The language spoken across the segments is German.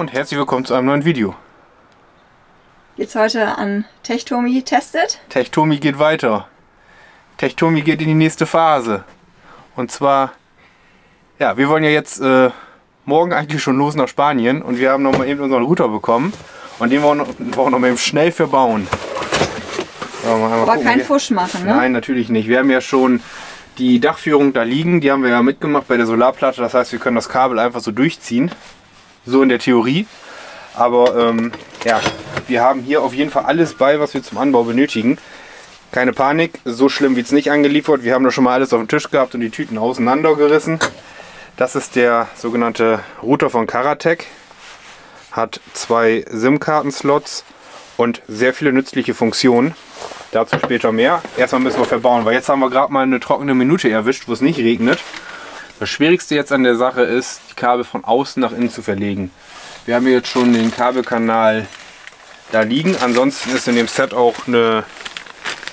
und herzlich willkommen zu einem neuen Video. Jetzt heute an Techtomi testet. Techtomi geht weiter. Techtomi geht in die nächste Phase. Und zwar, ja, wir wollen ja jetzt äh, morgen eigentlich schon los nach Spanien und wir haben noch mal eben unseren Router bekommen und den wollen wir noch mal eben schnell verbauen. Aber kein Fusch machen, ne? Nein, natürlich nicht. Wir haben ja schon die Dachführung da liegen, die haben wir ja mitgemacht bei der Solarplatte. Das heißt, wir können das Kabel einfach so durchziehen. So in der Theorie. Aber ähm, ja, wir haben hier auf jeden Fall alles bei, was wir zum Anbau benötigen. Keine Panik, so schlimm wird es nicht angeliefert. Wir haben da schon mal alles auf dem Tisch gehabt und die Tüten auseinandergerissen. Das ist der sogenannte Router von Karatec. Hat zwei SIM-Karten-Slots und sehr viele nützliche Funktionen. Dazu später mehr. Erstmal müssen wir verbauen, weil jetzt haben wir gerade mal eine trockene Minute erwischt, wo es nicht regnet. Das Schwierigste jetzt an der Sache ist, die Kabel von außen nach innen zu verlegen. Wir haben jetzt schon den Kabelkanal da liegen. Ansonsten ist in dem Set auch eine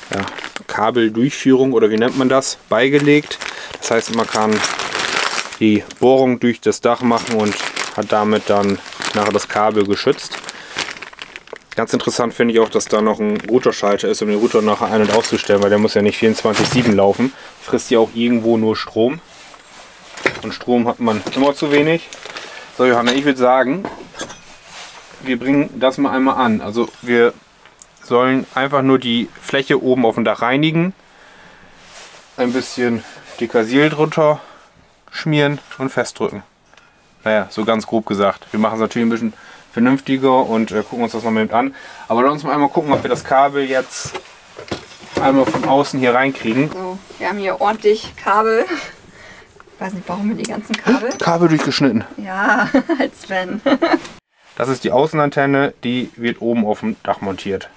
ja, Kabeldurchführung oder wie nennt man das, beigelegt. Das heißt, man kann die Bohrung durch das Dach machen und hat damit dann nachher das Kabel geschützt. Ganz interessant finde ich auch, dass da noch ein Routerschalter ist, um den Router nachher ein- und auszustellen, weil der muss ja nicht 24-7 laufen. Frisst ja auch irgendwo nur Strom. Und Strom hat man immer zu wenig. So Johanna, ich würde sagen, wir bringen das mal einmal an. Also wir sollen einfach nur die Fläche oben auf dem Dach reinigen. Ein bisschen Dekasil drunter schmieren und festdrücken. Naja, so ganz grob gesagt. Wir machen es natürlich ein bisschen vernünftiger und äh, gucken uns das mal mit an. Aber lass uns mal einmal gucken, ob wir das Kabel jetzt einmal von außen hier reinkriegen. So, wir haben hier ordentlich Kabel. Ich weiß nicht, brauchen wir die ganzen Kabel? Kabel durchgeschnitten. Ja, als wenn. Das ist die Außenantenne, die wird oben auf dem Dach montiert.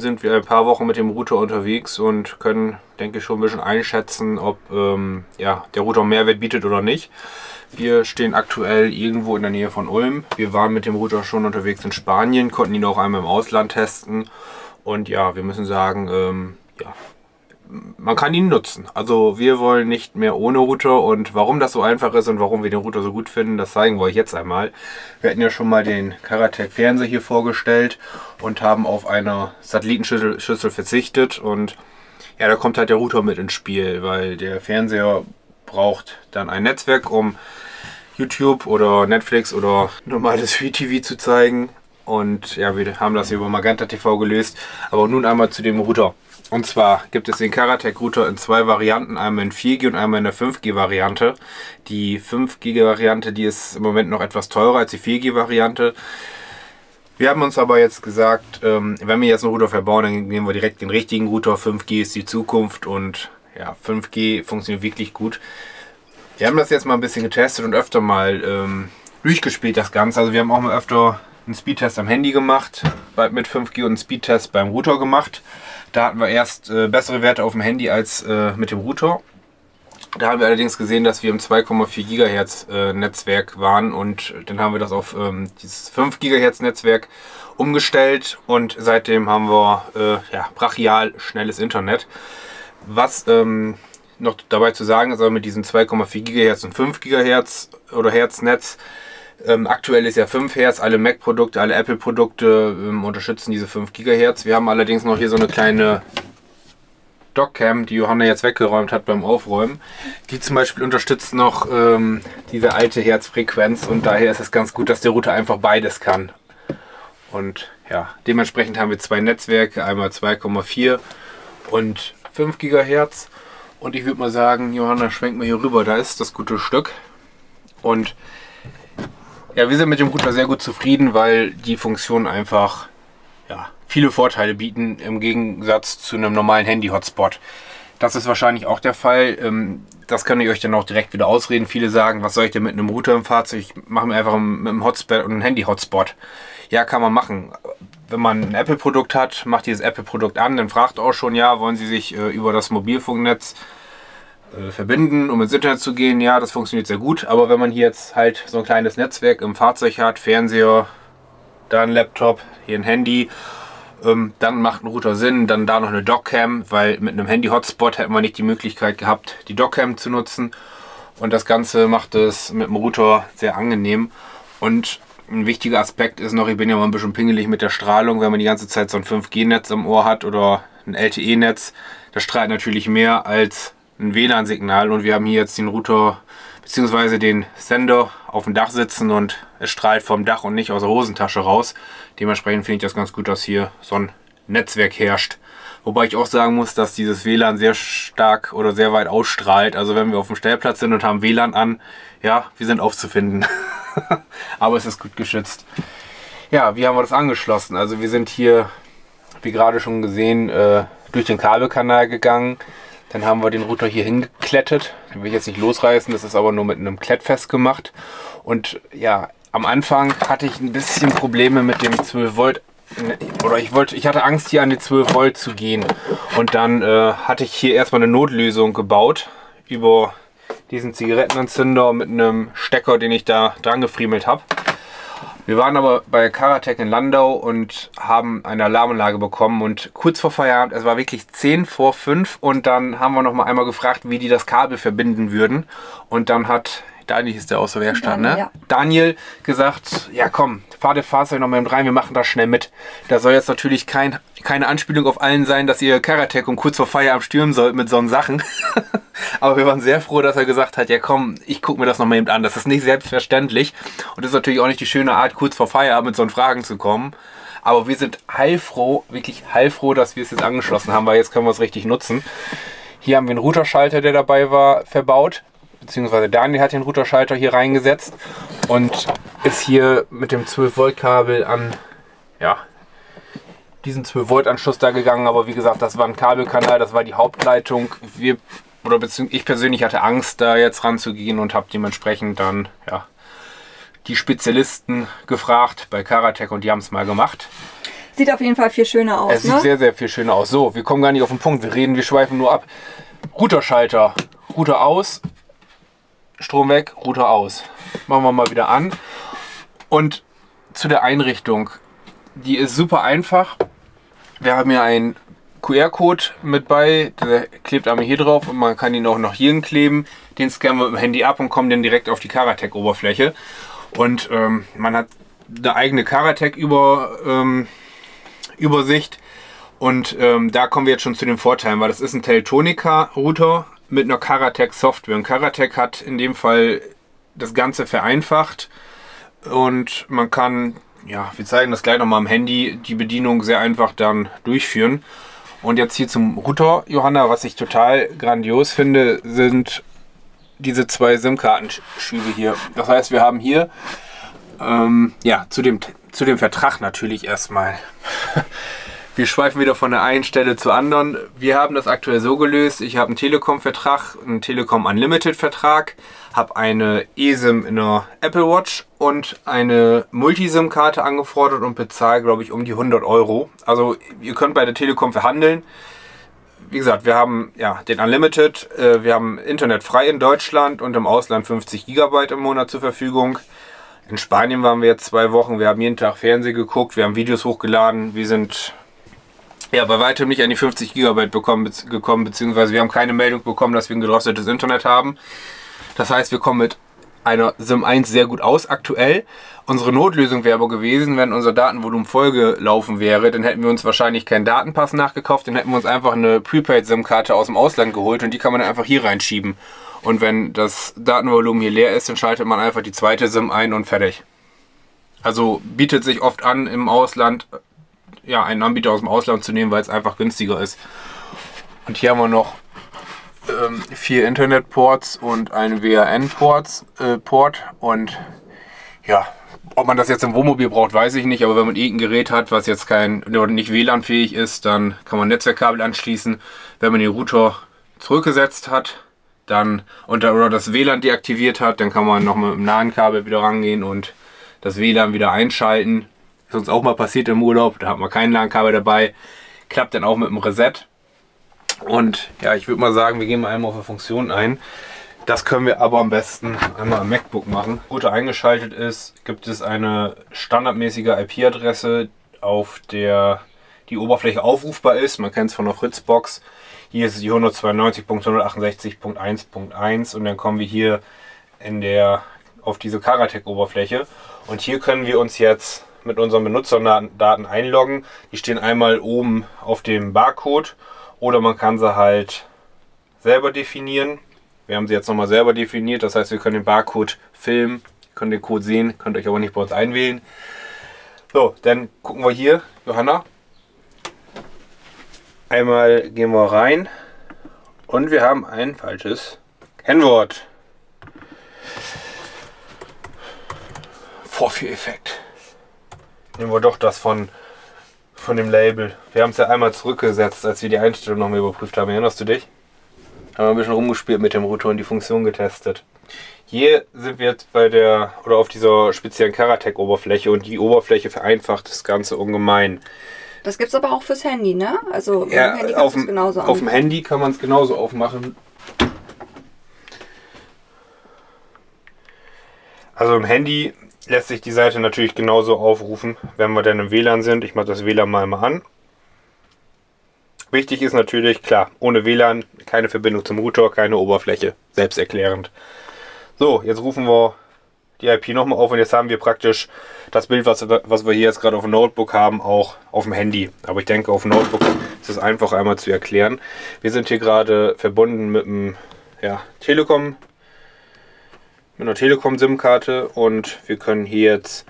Sind wir ein paar Wochen mit dem Router unterwegs und können, denke ich, schon ein bisschen einschätzen, ob ähm, ja, der Router Mehrwert bietet oder nicht. Wir stehen aktuell irgendwo in der Nähe von Ulm. Wir waren mit dem Router schon unterwegs in Spanien, konnten ihn auch einmal im Ausland testen. Und ja, wir müssen sagen, ähm, ja, man kann ihn nutzen. Also wir wollen nicht mehr ohne Router und warum das so einfach ist und warum wir den Router so gut finden, das zeigen wir euch jetzt einmal. Wir hatten ja schon mal den Karatec Fernseher hier vorgestellt und haben auf einer Satellitenschüssel verzichtet und ja, da kommt halt der Router mit ins Spiel, weil der Fernseher braucht dann ein Netzwerk, um YouTube oder Netflix oder normales Free TV zu zeigen. Und ja, wir haben das hier über Magenta TV gelöst. Aber nun einmal zu dem Router. Und zwar gibt es den Karatec Router in zwei Varianten, einmal in 4G und einmal in der 5G Variante. Die 5G Variante, die ist im Moment noch etwas teurer als die 4G Variante. Wir haben uns aber jetzt gesagt, ähm, wenn wir jetzt einen Router verbauen, dann nehmen wir direkt den richtigen Router. 5G ist die Zukunft und ja, 5G funktioniert wirklich gut. Wir haben das jetzt mal ein bisschen getestet und öfter mal ähm, durchgespielt, das Ganze. Also wir haben auch mal öfter einen Speedtest am Handy gemacht, mit 5G und einen Speedtest beim Router gemacht. Da hatten wir erst äh, bessere Werte auf dem Handy als äh, mit dem Router. Da haben wir allerdings gesehen, dass wir im 2,4 GHz äh, Netzwerk waren und dann haben wir das auf ähm, dieses 5 GHz Netzwerk umgestellt und seitdem haben wir äh, ja, brachial schnelles Internet. Was ähm, noch dabei zu sagen ist, aber mit diesem 2,4 GHz und 5 GHz oder Hertz Netz ähm, aktuell ist ja 5 Hertz, alle Mac-Produkte, alle Apple-Produkte ähm, unterstützen diese 5 GHz. Wir haben allerdings noch hier so eine kleine Dockcam, die Johanna jetzt weggeräumt hat beim Aufräumen. Die zum Beispiel unterstützt noch ähm, diese alte Herzfrequenz und daher ist es ganz gut, dass der Router einfach beides kann. Und ja, dementsprechend haben wir zwei Netzwerke, einmal 2,4 und 5 GHz. Und ich würde mal sagen, Johanna, schwenkt mal hier rüber, da ist das gute Stück. Und ja, wir sind mit dem Router sehr gut zufrieden, weil die Funktion einfach ja, viele Vorteile bieten im Gegensatz zu einem normalen Handy-Hotspot. Das ist wahrscheinlich auch der Fall. Ähm, das kann ich euch dann auch direkt wieder ausreden. Viele sagen, was soll ich denn mit einem Router im Fahrzeug? Ich mache mir einfach mit einem Hotspot und einem Handy-Hotspot. Ja, kann man machen. Wenn man ein Apple-Produkt hat, macht dieses Apple-Produkt an, dann fragt auch schon, ja, wollen Sie sich äh, über das Mobilfunknetz äh, verbinden, um ins Internet zu gehen? Ja, das funktioniert sehr gut. Aber wenn man hier jetzt halt so ein kleines Netzwerk im Fahrzeug hat, Fernseher, da ein Laptop, hier ein Handy. Ähm, dann macht ein Router Sinn, dann da noch eine Dockcam, weil mit einem Handy-Hotspot hätten wir nicht die Möglichkeit gehabt, die Dockcam zu nutzen. Und das Ganze macht es mit dem Router sehr angenehm. Und ein wichtiger Aspekt ist noch, ich bin ja mal ein bisschen pingelig mit der Strahlung, wenn man die ganze Zeit so ein 5G-Netz im Ohr hat oder ein LTE-Netz. Das strahlt natürlich mehr als ein WLAN-Signal und wir haben hier jetzt den Router bzw. den Sender auf dem Dach sitzen und es strahlt vom Dach und nicht aus der Hosentasche raus. Dementsprechend finde ich das ganz gut, dass hier so ein Netzwerk herrscht. Wobei ich auch sagen muss, dass dieses WLAN sehr stark oder sehr weit ausstrahlt. Also wenn wir auf dem Stellplatz sind und haben WLAN an, ja, wir sind aufzufinden. Aber es ist gut geschützt. Ja, wie haben wir das angeschlossen? Also wir sind hier, wie gerade schon gesehen, äh, durch den Kabelkanal gegangen. Dann haben wir den Router hier hingeklettet. Den will ich jetzt nicht losreißen, das ist aber nur mit einem Klett festgemacht. Und ja, am Anfang hatte ich ein bisschen Probleme mit dem 12 Volt oder ich wollte, ich hatte Angst hier an die 12 Volt zu gehen und dann äh, hatte ich hier erstmal eine Notlösung gebaut über diesen Zigarettenanzünder mit einem Stecker, den ich da dran gefriemelt habe. Wir waren aber bei Karatec in Landau und haben eine Alarmanlage bekommen und kurz vor Feierabend, es war wirklich 10 vor 5 und dann haben wir noch mal einmal gefragt, wie die das Kabel verbinden würden. Und dann hat Daniel ist der aus der Werkstatt, ne? Ja. Daniel gesagt, ja komm, fahr das Fahrzeug noch mal rein, wir machen das schnell mit. Da soll jetzt natürlich kein, keine Anspielung auf allen sein, dass ihr Karatec um kurz vor Feierabend stürmen sollt mit so Sachen. Aber wir waren sehr froh, dass er gesagt hat, ja komm, ich gucke mir das noch mal eben an. Das ist nicht selbstverständlich und das ist natürlich auch nicht die schöne Art, kurz vor Feierabend mit so Fragen zu kommen. Aber wir sind heilfroh, wirklich heilfroh, dass wir es jetzt angeschlossen haben, weil jetzt können wir es richtig nutzen. Hier haben wir einen Routerschalter, der dabei war, verbaut beziehungsweise Daniel hat den Routerschalter hier reingesetzt und ist hier mit dem 12 Volt Kabel an ja, diesen 12 Volt Anschluss da gegangen. Aber wie gesagt, das war ein Kabelkanal, das war die Hauptleitung. Wir oder beziehungsweise ich persönlich hatte Angst, da jetzt ranzugehen und habe dementsprechend dann ja, die Spezialisten gefragt bei Karatec und die haben es mal gemacht. Sieht auf jeden Fall viel schöner aus. Es ne? sieht sehr, sehr viel schöner aus. So, wir kommen gar nicht auf den Punkt. Wir reden, wir schweifen nur ab. Routerschalter. Router aus, Strom weg, Router aus. Machen wir mal wieder an. Und zu der Einrichtung. Die ist super einfach. Wir haben hier einen QR-Code mit bei, der klebt einmal hier drauf und man kann ihn auch noch hier kleben. Den scannen wir mit dem Handy ab und kommen dann direkt auf die Karatec-Oberfläche. Und ähm, man hat eine eigene Karatec-Übersicht. Ähm. Und ähm, da kommen wir jetzt schon zu den Vorteilen, weil das ist ein Teltonica-Router, mit einer Karatec Software. Und Karatec hat in dem Fall das Ganze vereinfacht und man kann, ja, wir zeigen das gleich nochmal am Handy, die Bedienung sehr einfach dann durchführen. Und jetzt hier zum Router, Johanna, was ich total grandios finde, sind diese zwei SIM-Kartenschübe hier. Das heißt, wir haben hier, ähm, ja, zu dem, zu dem Vertrag natürlich erstmal Wir schweifen wieder von der einen Stelle zur anderen. Wir haben das aktuell so gelöst. Ich habe einen Telekom-Vertrag, einen Telekom Unlimited-Vertrag, habe eine eSIM in der Apple Watch und eine Multisim-Karte angefordert und bezahle, glaube ich, um die 100 Euro. Also ihr könnt bei der Telekom verhandeln. Wie gesagt, wir haben ja den Unlimited, äh, wir haben Internet frei in Deutschland und im Ausland 50 GB im Monat zur Verfügung. In Spanien waren wir jetzt zwei Wochen, wir haben jeden Tag Fernsehen geguckt, wir haben Videos hochgeladen, wir sind ja, bei weitem nicht an die 50 GB bekommen, gekommen, beziehungsweise wir haben keine Meldung bekommen, dass wir ein gedrosseltes Internet haben. Das heißt, wir kommen mit einer SIM 1 sehr gut aus aktuell. Unsere Notlösung wäre aber gewesen, wenn unser Datenvolumen vollgelaufen wäre, dann hätten wir uns wahrscheinlich keinen Datenpass nachgekauft, dann hätten wir uns einfach eine Prepaid-SIM-Karte aus dem Ausland geholt und die kann man dann einfach hier reinschieben. Und wenn das Datenvolumen hier leer ist, dann schaltet man einfach die zweite SIM ein und fertig. Also bietet sich oft an im Ausland ja, einen Anbieter aus dem Ausland zu nehmen, weil es einfach günstiger ist. Und hier haben wir noch ähm, vier Internetports und einen WAN-Port. Äh. Und ja, ob man das jetzt im Wohnmobil braucht, weiß ich nicht. Aber wenn man irgendein Gerät hat, was jetzt kein oder nicht WLAN-fähig ist, dann kann man Netzwerkkabel anschließen. Wenn man den Router zurückgesetzt hat, dann und oder das WLAN deaktiviert hat, dann kann man noch mit dem nahen Kabel wieder rangehen und das WLAN wieder einschalten. Ist uns auch mal passiert im Urlaub, da hat man kein LAN-Kabel dabei. Klappt dann auch mit dem Reset. Und ja, ich würde mal sagen, wir gehen mal einmal auf die Funktion ein. Das können wir aber am besten einmal am MacBook machen. Router eingeschaltet ist, gibt es eine standardmäßige IP-Adresse, auf der die Oberfläche aufrufbar ist. Man kennt es von der Fritzbox. Hier ist es die 192.168.1.1 und dann kommen wir hier in der, auf diese Karatec-Oberfläche. Und hier können wir uns jetzt mit unseren Benutzerdaten einloggen. Die stehen einmal oben auf dem Barcode oder man kann sie halt selber definieren. Wir haben sie jetzt nochmal selber definiert, das heißt, wir können den Barcode filmen, können den Code sehen, könnt euch aber nicht bei uns einwählen. So, dann gucken wir hier, Johanna. Einmal gehen wir rein und wir haben ein falsches Kennwort. Vorführeffekt. Nehmen wir doch das von, von dem Label. Wir haben es ja einmal zurückgesetzt, als wir die Einstellung nochmal überprüft haben. Erinnerst du dich? Haben wir ein bisschen rumgespielt mit dem Router und die Funktion getestet. Hier sind wir jetzt bei der, oder auf dieser speziellen Karatec-Oberfläche und die Oberfläche vereinfacht das Ganze ungemein. Das gibt es aber auch fürs Handy, ne? Also ja, Handy auf, dem, auf dem Handy kann man es genauso aufmachen. Also im Handy lässt sich die Seite natürlich genauso aufrufen, wenn wir dann im WLAN sind. Ich mache das WLAN mal mal an. Wichtig ist natürlich, klar, ohne WLAN keine Verbindung zum Router, keine Oberfläche, selbsterklärend. So, jetzt rufen wir die IP nochmal auf und jetzt haben wir praktisch das Bild, was, was wir hier jetzt gerade auf dem Notebook haben, auch auf dem Handy. Aber ich denke, auf dem Notebook ist es einfach einmal zu erklären. Wir sind hier gerade verbunden mit einem ja, Telekom mit einer Telekom-SIM-Karte und wir können hier jetzt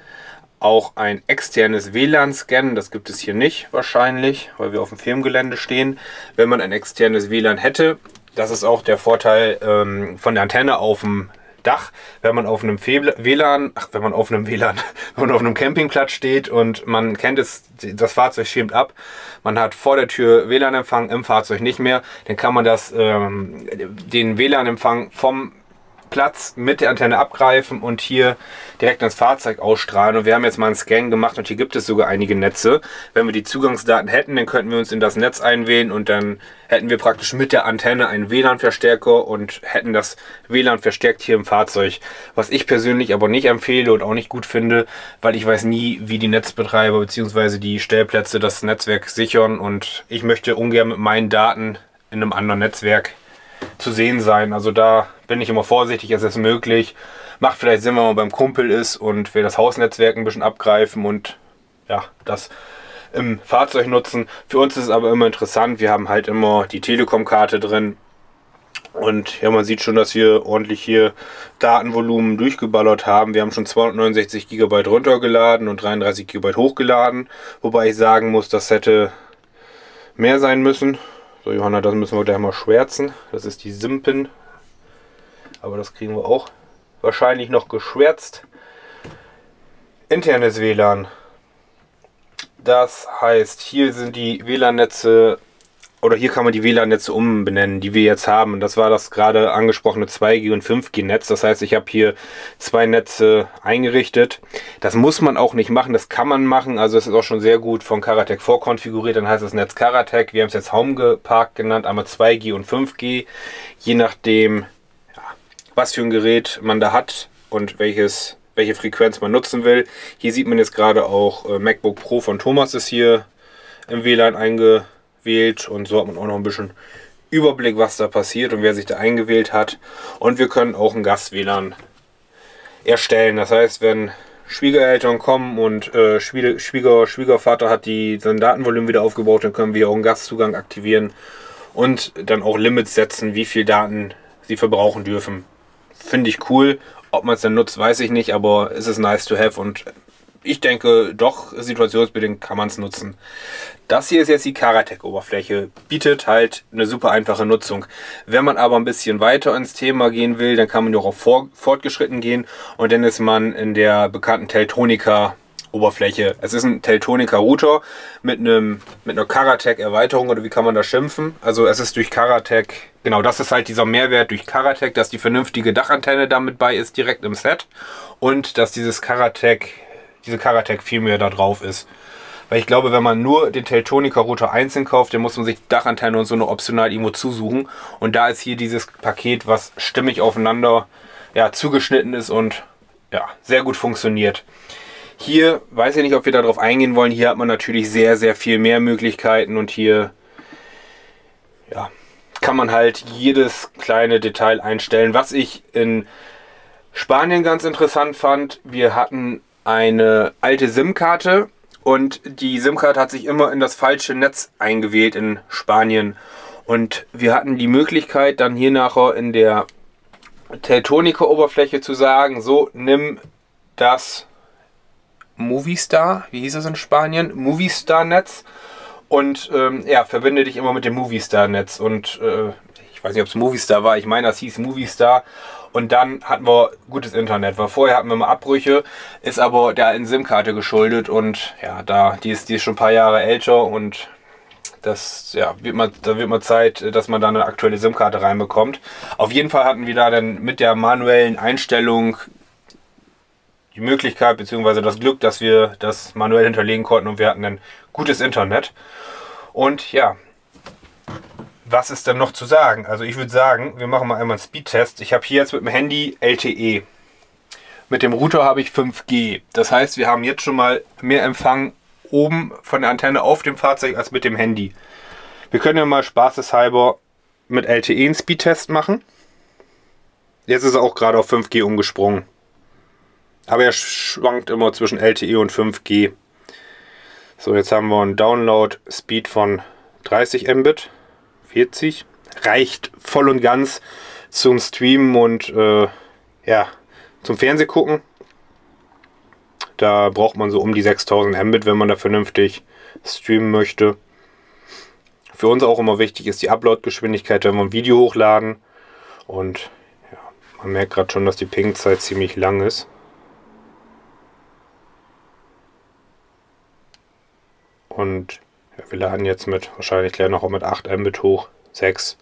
auch ein externes WLAN scannen. Das gibt es hier nicht wahrscheinlich, weil wir auf dem Firmengelände stehen. Wenn man ein externes WLAN hätte, das ist auch der Vorteil ähm, von der Antenne auf dem Dach, wenn man auf einem WLAN, ach, wenn man auf einem WLAN, wenn man auf einem Campingplatz steht und man kennt es, das Fahrzeug schirmt ab, man hat vor der Tür WLAN-Empfang, im Fahrzeug nicht mehr, dann kann man das, ähm, den WLAN-Empfang vom Platz mit der Antenne abgreifen und hier direkt ins Fahrzeug ausstrahlen. Und wir haben jetzt mal einen Scan gemacht und hier gibt es sogar einige Netze. Wenn wir die Zugangsdaten hätten, dann könnten wir uns in das Netz einwählen und dann hätten wir praktisch mit der Antenne einen WLAN-Verstärker und hätten das WLAN verstärkt hier im Fahrzeug. Was ich persönlich aber nicht empfehle und auch nicht gut finde, weil ich weiß nie, wie die Netzbetreiber bzw. die Stellplätze das Netzwerk sichern und ich möchte ungern mit meinen Daten in einem anderen Netzwerk zu sehen sein. Also da bin ich immer vorsichtig, es ist möglich. Macht vielleicht Sinn, wenn man beim Kumpel ist und will das Hausnetzwerk ein bisschen abgreifen und ja, das im Fahrzeug nutzen. Für uns ist es aber immer interessant, wir haben halt immer die Telekom-Karte drin. Und ja, man sieht schon, dass wir ordentlich hier Datenvolumen durchgeballert haben. Wir haben schon 269 GB runtergeladen und 33 GB hochgeladen. Wobei ich sagen muss, das hätte mehr sein müssen. Johanna, das müssen wir gleich mal schwärzen. Das ist die Simpen. Aber das kriegen wir auch wahrscheinlich noch geschwärzt. Internes WLAN. Das heißt, hier sind die WLAN-Netze oder hier kann man die WLAN-Netze umbenennen, die wir jetzt haben. Das war das gerade angesprochene 2G und 5G-Netz. Das heißt, ich habe hier zwei Netze eingerichtet. Das muss man auch nicht machen, das kann man machen. Also es ist auch schon sehr gut von Karatec vorkonfiguriert. Dann heißt das Netz Karatec. Wir haben es jetzt Home geparkt genannt, einmal 2G und 5G. Je nachdem, ja, was für ein Gerät man da hat und welches welche Frequenz man nutzen will. Hier sieht man jetzt gerade auch äh, MacBook Pro von Thomas ist hier im WLAN eingebaut wählt und so hat man auch noch ein bisschen Überblick, was da passiert und wer sich da eingewählt hat. Und wir können auch ein Gast-WLAN erstellen. Das heißt, wenn Schwiegereltern kommen und äh, Schwieger, Schwiegervater hat die, sein Datenvolumen wieder aufgebaut, dann können wir auch einen Gastzugang aktivieren und dann auch Limits setzen, wie viel Daten sie verbrauchen dürfen. Finde ich cool. Ob man es dann nutzt, weiß ich nicht, aber es ist nice to have und ich denke, doch situationsbedingt kann man es nutzen. Das hier ist jetzt die Karatec-Oberfläche, bietet halt eine super einfache Nutzung. Wenn man aber ein bisschen weiter ins Thema gehen will, dann kann man doch auch vor, fortgeschritten gehen und dann ist man in der bekannten Teltonika Oberfläche. Es ist ein Teltonika Router mit einem mit einer Karatec Erweiterung oder wie kann man das schimpfen? Also es ist durch Karatec, genau, das ist halt dieser Mehrwert durch Karatec, dass die vernünftige Dachantenne damit bei ist direkt im Set und dass dieses Karatec diese Karatec viel mehr da drauf ist. Weil ich glaube, wenn man nur den Teltonica Router einzeln kauft, dann muss man sich Dachantenne und so eine optional irgendwo zusuchen. Und da ist hier dieses Paket, was stimmig aufeinander ja, zugeschnitten ist und ja, sehr gut funktioniert. Hier, weiß ich nicht, ob wir darauf eingehen wollen, hier hat man natürlich sehr, sehr viel mehr Möglichkeiten und hier ja, kann man halt jedes kleine Detail einstellen. Was ich in Spanien ganz interessant fand, wir hatten eine alte SIM-Karte und die SIM-Karte hat sich immer in das falsche Netz eingewählt in Spanien. Und wir hatten die Möglichkeit dann hier nachher in der Teltonica-Oberfläche zu sagen, so nimm das Movistar, wie hieß es in Spanien? Movistar-Netz und ähm, ja, verbinde dich immer mit dem Movistar-Netz und äh, ich weiß nicht, ob es Movistar war, ich meine, das hieß Movistar und dann hatten wir gutes Internet, weil vorher hatten wir mal Abbrüche, ist aber der alten SIM-Karte geschuldet und ja, da, die ist, die ist schon ein paar Jahre älter und das, ja, wird mal, da wird mal Zeit, dass man da eine aktuelle SIM-Karte reinbekommt. Auf jeden Fall hatten wir da dann mit der manuellen Einstellung die Möglichkeit bzw. das Glück, dass wir das manuell hinterlegen konnten und wir hatten ein gutes Internet. Und ja, was ist denn noch zu sagen? Also ich würde sagen, wir machen mal einmal einen Speedtest. Ich habe hier jetzt mit dem Handy LTE. Mit dem Router habe ich 5G. Das heißt, wir haben jetzt schon mal mehr Empfang oben von der Antenne auf dem Fahrzeug als mit dem Handy. Wir können ja mal spaßeshalber mit LTE einen Speedtest machen. Jetzt ist er auch gerade auf 5G umgesprungen. Aber er schwankt immer zwischen LTE und 5G. So, jetzt haben wir einen Download-Speed von 30 Mbit. 40. Reicht voll und ganz zum Streamen und äh, ja, zum Fernseh gucken. Da braucht man so um die 6000 Mbit, wenn man da vernünftig streamen möchte. Für uns auch immer wichtig ist die Upload-Geschwindigkeit, wenn wir ein Video hochladen. Und ja, man merkt gerade schon, dass die Ping-Zeit ziemlich lang ist. Und wir laden jetzt mit wahrscheinlich gleich noch mit 8 Mbit hoch. 6.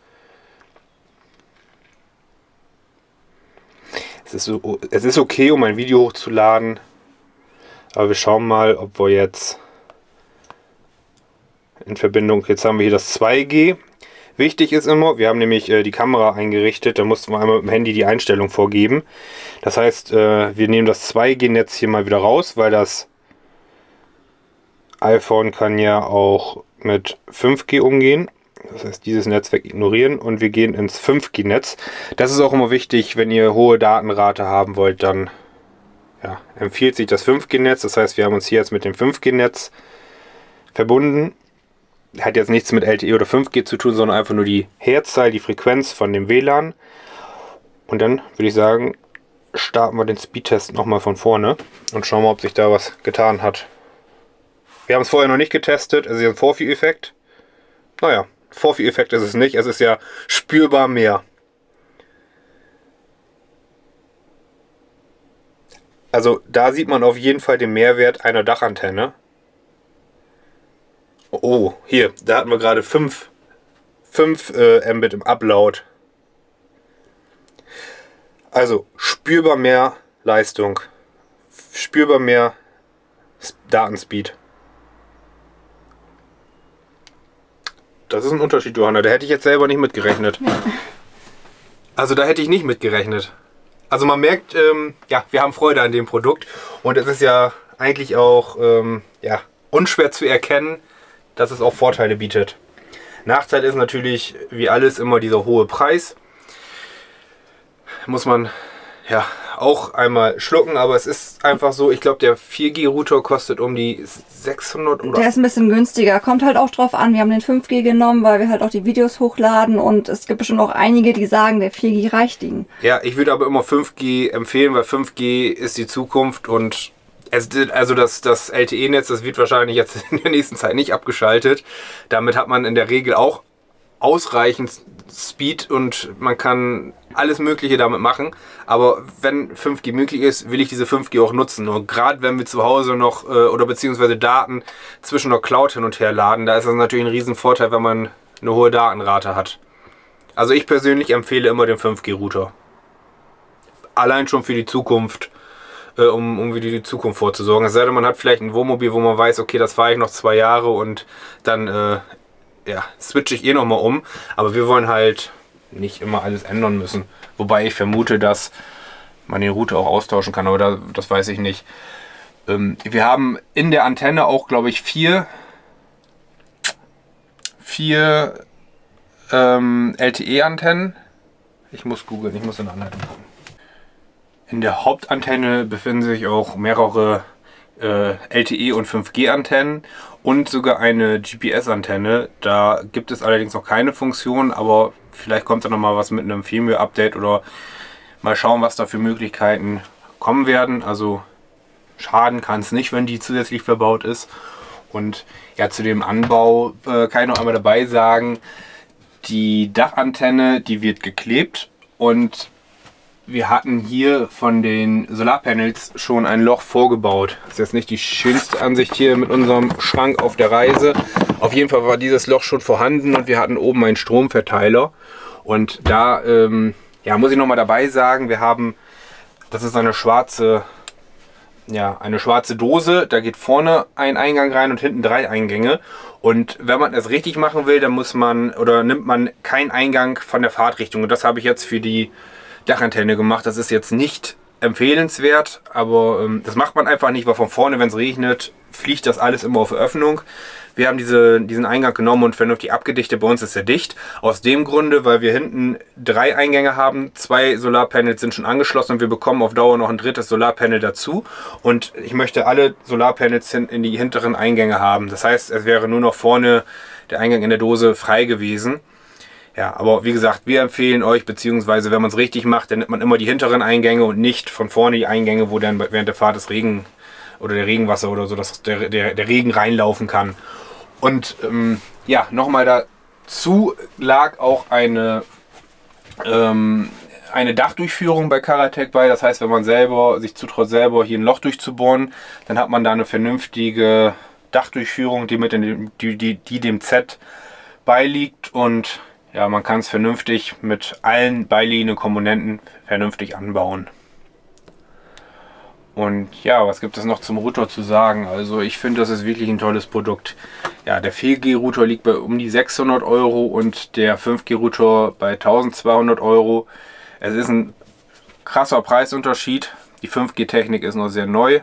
Es ist, es ist okay, um ein Video hochzuladen. Aber wir schauen mal, ob wir jetzt in Verbindung, jetzt haben wir hier das 2G. Wichtig ist immer, wir haben nämlich äh, die Kamera eingerichtet, da mussten wir einmal mit dem Handy die Einstellung vorgeben. Das heißt, äh, wir nehmen das 2G-Netz hier mal wieder raus, weil das iPhone kann ja auch mit 5G umgehen. Das heißt, dieses Netzwerk ignorieren und wir gehen ins 5G-Netz. Das ist auch immer wichtig, wenn ihr hohe Datenrate haben wollt, dann ja, empfiehlt sich das 5G-Netz. Das heißt, wir haben uns hier jetzt mit dem 5G-Netz verbunden. Hat jetzt nichts mit LTE oder 5G zu tun, sondern einfach nur die Herzzahl, die Frequenz von dem WLAN. Und dann würde ich sagen, starten wir den Speedtest nochmal von vorne und schauen mal, ob sich da was getan hat. Wir haben es vorher noch nicht getestet, es ist ein Vorführeffekt. Naja, Vorführeffekt ist es nicht, es ist ja spürbar mehr. Also da sieht man auf jeden Fall den Mehrwert einer Dachantenne. Oh, hier, da hatten wir gerade 5, 5 äh, Mbit im Upload. Also spürbar mehr Leistung, spürbar mehr Datenspeed. Das ist ein Unterschied, Johanna. Da hätte ich jetzt selber nicht mitgerechnet. Also da hätte ich nicht mitgerechnet. Also man merkt, ähm, ja, wir haben Freude an dem Produkt und es ist ja eigentlich auch ähm, ja, unschwer zu erkennen, dass es auch Vorteile bietet. Nachteil ist natürlich, wie alles, immer dieser hohe Preis. Muss man ja auch einmal schlucken, aber es ist einfach so, ich glaube, der 4G-Router kostet um die 600 oder... Der ist ein bisschen günstiger, kommt halt auch drauf an. Wir haben den 5G genommen, weil wir halt auch die Videos hochladen und es gibt bestimmt auch einige, die sagen, der 4G reicht ihnen. Ja, ich würde aber immer 5G empfehlen, weil 5G ist die Zukunft und es, also das, das LTE-Netz, das wird wahrscheinlich jetzt in der nächsten Zeit nicht abgeschaltet. Damit hat man in der Regel auch ausreichend Speed und man kann alles Mögliche damit machen. Aber wenn 5G möglich ist, will ich diese 5G auch nutzen. Und gerade wenn wir zu Hause noch äh, oder beziehungsweise Daten zwischen der Cloud hin und her laden, da ist das natürlich ein Riesenvorteil, wenn man eine hohe Datenrate hat. Also ich persönlich empfehle immer den 5G-Router. Allein schon für die Zukunft äh, um, um wieder die Zukunft vorzusorgen. Es sei denn, man hat vielleicht ein Wohnmobil, wo man weiß, okay, das fahre ich noch zwei Jahre und dann äh, ja, switche ich eh nochmal um. Aber wir wollen halt nicht immer alles ändern müssen. Wobei ich vermute, dass man den Router auch austauschen kann, aber da, das weiß ich nicht. Ähm, wir haben in der Antenne auch, glaube ich, vier, vier ähm, LTE-Antennen. Ich muss googeln, ich in der Anleitung gucken. In der Hauptantenne befinden sich auch mehrere äh, LTE und 5G-Antennen und sogar eine GPS-Antenne. Da gibt es allerdings noch keine Funktion, aber vielleicht kommt da noch mal was mit einem Firmware-Update oder mal schauen, was da für Möglichkeiten kommen werden. Also schaden kann es nicht, wenn die zusätzlich verbaut ist. Und ja, zu dem Anbau äh, kann ich noch einmal dabei sagen, die Dachantenne, die wird geklebt und wir hatten hier von den Solarpanels schon ein Loch vorgebaut. Das ist jetzt nicht die schönste Ansicht hier mit unserem Schrank auf der Reise. Auf jeden Fall war dieses Loch schon vorhanden und wir hatten oben einen Stromverteiler. Und da ähm, ja, muss ich noch mal dabei sagen, wir haben, das ist eine schwarze, ja, eine schwarze Dose. Da geht vorne ein Eingang rein und hinten drei Eingänge. Und wenn man es richtig machen will, dann muss man oder nimmt man keinen Eingang von der Fahrtrichtung. Und das habe ich jetzt für die Dachantenne gemacht. Das ist jetzt nicht empfehlenswert, aber ähm, das macht man einfach nicht, weil von vorne, wenn es regnet, fliegt das alles immer auf Öffnung. Wir haben diese, diesen Eingang genommen und vernünftig abgedichtet. Bei uns ist er dicht. Aus dem Grunde, weil wir hinten drei Eingänge haben. Zwei Solarpanels sind schon angeschlossen und wir bekommen auf Dauer noch ein drittes Solarpanel dazu. Und ich möchte alle Solarpanels in die hinteren Eingänge haben. Das heißt, es wäre nur noch vorne der Eingang in der Dose frei gewesen. Ja, aber wie gesagt, wir empfehlen euch, beziehungsweise wenn man es richtig macht, dann nimmt man immer die hinteren Eingänge und nicht von vorne die Eingänge, wo dann während der Fahrt das Regen oder der Regenwasser oder so, dass der, der, der Regen reinlaufen kann. Und ähm, ja, nochmal dazu lag auch eine, ähm, eine Dachdurchführung bei Karatec bei. Das heißt, wenn man selber sich zutraut, selber hier ein Loch durchzubohren, dann hat man da eine vernünftige Dachdurchführung, die, mit dem, die, die, die dem Z beiliegt und ja, man kann es vernünftig mit allen beiliegenden Komponenten vernünftig anbauen. Und ja, was gibt es noch zum Router zu sagen? Also ich finde, das ist wirklich ein tolles Produkt. Ja, der 4G-Router liegt bei um die 600 Euro und der 5G-Router bei 1200 Euro. Es ist ein krasser Preisunterschied. Die 5G-Technik ist noch sehr neu.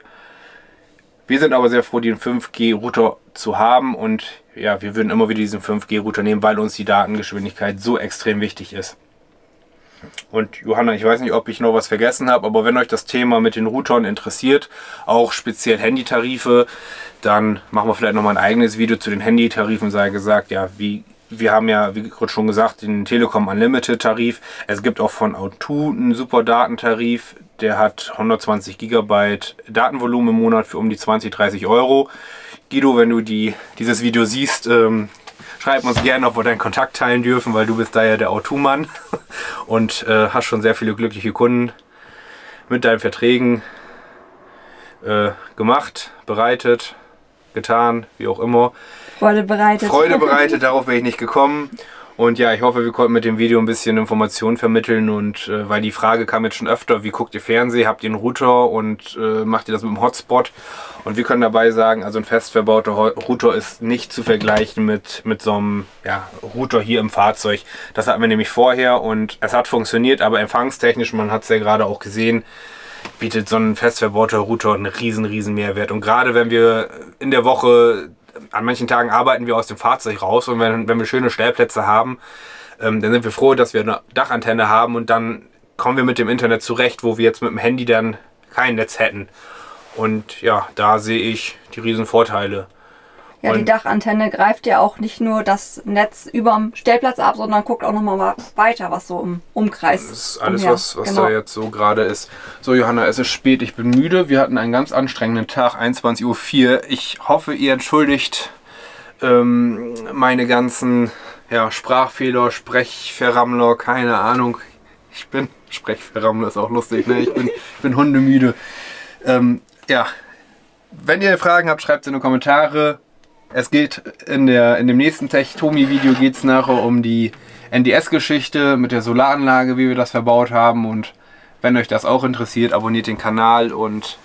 Wir sind aber sehr froh, den 5G-Router zu haben und ja, wir würden immer wieder diesen 5G-Router nehmen, weil uns die Datengeschwindigkeit so extrem wichtig ist. Und Johanna, ich weiß nicht, ob ich noch was vergessen habe, aber wenn euch das Thema mit den Routern interessiert, auch speziell Handytarife, dann machen wir vielleicht noch mal ein eigenes Video zu den Handytarifen, sei gesagt, ja, wie wir haben ja, wie gerade schon gesagt, den Telekom Unlimited Tarif. Es gibt auch von O2 einen super Datentarif. Der hat 120 GB Datenvolumen im Monat für um die 20, 30 Euro. Guido, wenn du die, dieses Video siehst, ähm, schreib uns gerne, ob wir deinen Kontakt teilen dürfen, weil du bist da ja der O2-Mann und äh, hast schon sehr viele glückliche Kunden mit deinen Verträgen äh, gemacht, bereitet, getan, wie auch immer. Freude bereitet. Freude bereitet, darauf wäre ich nicht gekommen. Und ja, ich hoffe, wir konnten mit dem Video ein bisschen Informationen vermitteln und äh, weil die Frage kam jetzt schon öfter, wie guckt ihr Fernsehen, habt ihr einen Router und äh, macht ihr das mit dem Hotspot? Und wir können dabei sagen, also ein fest verbauter Router ist nicht zu vergleichen mit, mit so einem ja, Router hier im Fahrzeug. Das hatten wir nämlich vorher und es hat funktioniert, aber empfangstechnisch, man hat es ja gerade auch gesehen, bietet so ein fest verbauter Router einen riesen, riesen Mehrwert. Und gerade wenn wir in der Woche an manchen Tagen arbeiten wir aus dem Fahrzeug raus und wenn, wenn wir schöne Stellplätze haben, ähm, dann sind wir froh, dass wir eine Dachantenne haben und dann kommen wir mit dem Internet zurecht, wo wir jetzt mit dem Handy dann kein Netz hätten. Und ja, da sehe ich die riesen Vorteile. Ja, und die Dachantenne greift ja auch nicht nur das Netz überm Stellplatz ab, sondern guckt auch nochmal weiter, was so im Umkreis ist. Das ist alles, umher. was, was genau. da jetzt so gerade ist. So, Johanna, es ist spät, ich bin müde. Wir hatten einen ganz anstrengenden Tag, 21.04 Uhr. Ich hoffe, ihr entschuldigt ähm, meine ganzen ja, Sprachfehler, Sprechverrammler, keine Ahnung. Ich bin Sprechverrammler, ist auch lustig, ne? Ich bin, ich bin hundemüde. Ähm, ja, wenn ihr Fragen habt, schreibt sie in die Kommentare. Es geht in, der, in dem nächsten Tech-Tomi-Video geht es nachher um die NDS-Geschichte mit der Solaranlage, wie wir das verbaut haben. Und wenn euch das auch interessiert, abonniert den Kanal und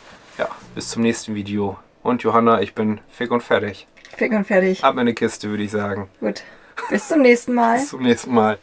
bis zum nächsten Video. Und Johanna, ich bin fick und fertig. Fick und fertig. Ab in eine Kiste, würde ich sagen. Gut. Bis zum nächsten Mal. Bis zum nächsten Mal.